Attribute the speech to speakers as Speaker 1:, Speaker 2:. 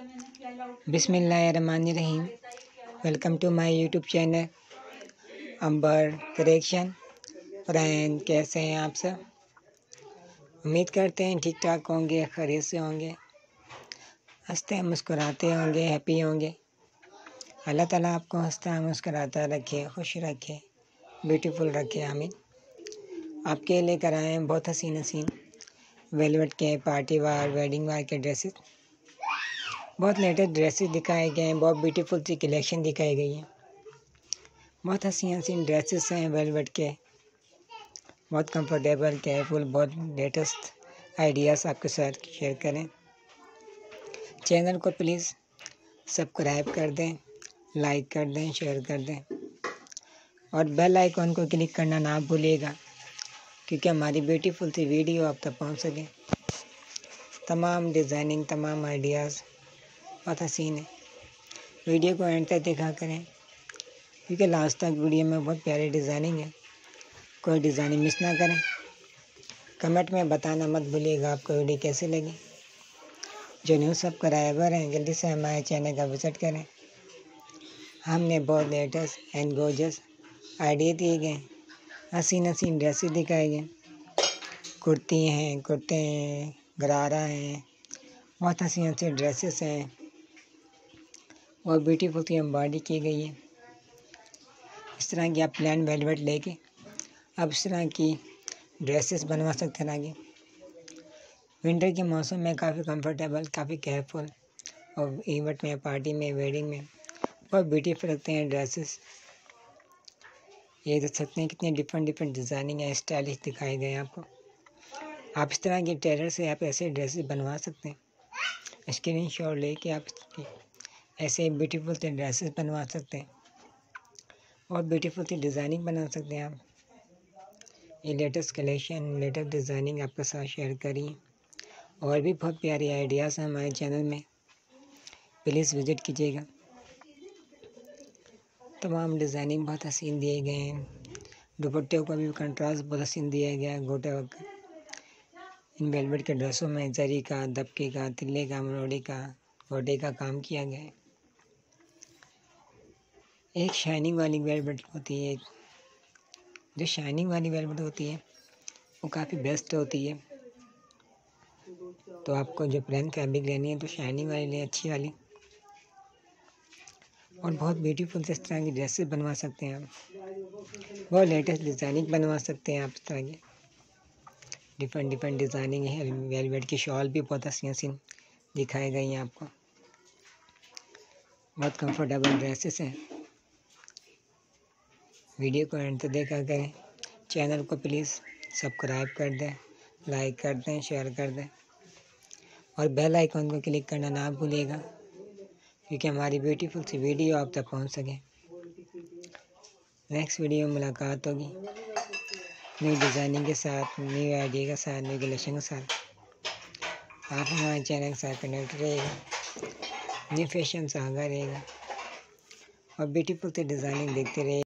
Speaker 1: बिसमीम welcome to my YouTube channel, Ambar collection. Friend कैसे हैं आप सब? उम्मीद करते हैं ठीक ठाक होंगे खरीद से होंगे। हँसते, मुस्कुराते होंगे, हैप्पी होंगे। अल्लाह ताला आपको हंसता, मुस्कुराता रखे, खुश रखे, ब्यूटीफुल रखे, आमीन। आपके लेकर आए हैं बहुत हसीन हसीन वेलवेट के पार्टी वार, वेडिंग वार के ड्रेसेस। बहुत लेटेस्ट ड्रेसेस दिखाए गए हैं, बहुत ब्यूटीफुल सी कलेक्शन दिखाई गई है। बहुत हसी हसीन ड्रेसेस हैं वेलवेट के। बहुत कंफर्टेबल केयरफुल बहुत लेटेस्ट आइडियाज़ आपके साथ शेयर करें। चैनल को प्लीज़ सब्सक्राइब कर दें लाइक कर दें शेयर कर दें। और बेल आइकॉन को क्लिक करना ना भूलिएगा, क्योंकि हमारी ब्यूटीफुल सी वीडियो आप तक पहुँच सके। तमाम डिज़ाइनिंग तमाम आइडियाज़ बहुत हसीन है। वीडियो को एंड तक देखा करें, क्योंकि लास्ट तक वीडियो में बहुत प्यारी डिज़ाइनिंग है। कोई डिज़ाइनिंग मिस ना करें। कमेंट में बताना मत भूलिएगा आपको वीडियो कैसी लगी। जो न्यू सब्सक्राइबर हैं, जल्दी से हमारे चैनल का विज़िट करें। हमने बहुत लेटेस्ट एंड गोजस आइडिया दिए गए हसीन हसीन ड्रेसेस दिखाए गए कुर्ती हैं, कुर्ते हैं, गरारा हैं, बहुत हसीन हसी ड्रेसेस हैं। और ब्यूटीफुल सी एम्ब्रॉयडरी की गई है। इस तरह की आप प्लान वेलवेट लेके आप इस तरह की ड्रेसेस बनवा सकते हैं आगे विंटर के मौसम में काफ़ी कंफर्टेबल काफ़ी केयरफुल और इवेंट में पार्टी में वेडिंग में बहुत ब्यूटीफुल लगते हैं ड्रेसेस ये देख सकते हैं कितने डिफरेंट डिफरेंट डिज़ाइनिंग है स्टाइलिश दिखाई गए आपको। आप इस तरह के टेलर से आप ऐसे ड्रेसेस बनवा सकते हैं। स्क्रीन शॉट लेके आप ऐसे ब्यूटीफुल से ड्रेसेस बनवा सकते हैं। और ब्यूटीफुल सी डिज़ाइनिंग बना सकते हैं आप। ये लेटेस्ट कलेक्शन लेटेस्ट डिज़ाइनिंग आपके साथ शेयर करी। और भी बहुत प्यारे आइडियाज़ हैं हमारे चैनल में। प्लीज़ विज़िट कीजिएगा। तमाम डिज़ाइनिंग बहुत हसीन दिए गए हैं। दुपट्टे का भी कंट्रास्ट बहुत हसीन दिया गया है, गोटे वक्त। इन वेलवेट के ड्रेसों में जरी का, दबके का, तिल्ले का, मरोड़ी का, गोटे का काम किया गया है। एक शाइनिंग वाली वेलवेट होती है। जो शाइनिंग वाली वेलवेट होती है, वो काफ़ी बेस्ट होती है। तो आपको जो प्लेन फैब्रिक लेनी है तो शाइनिंग वाली ले, अच्छी वाली। और बहुत ब्यूटीफुल से इस तरह की ड्रेसेस बनवा सकते हैं आप। बहुत लेटेस्ट डिज़ाइनिंग बनवा सकते हैं आप इस तरह की। डिफरेंट डिफरेंट डिज़ाइनिंग है। वेलवेट की शॉल भी बहुत हसी हसीन दिखाई गई हैं आपको। बहुत कंफर्टेबल ड्रेसेस हैं। वीडियो को एंड तक देखा करें। चैनल को प्लीज़ सब्सक्राइब कर दें, लाइक कर दें, शेयर कर दें। और बेल आइकॉन को क्लिक करना ना भूलिएगा, क्योंकि हमारी ब्यूटीफुल सी वीडियो आप तक पहुँच सके। नेक्स्ट वीडियो में मुलाकात होगी। न्यू डिज़ाइनिंग के साथ, न्यू आइडिया के साथ, न्यू कलेक्शन के साथ। आप हमारे चैनल के साथ कनेक्ट रहेगा न्यू फ़ैशन से आगा रहेगा और ब्यूटीफुल से डिज़ाइनिंग देखते रहिए।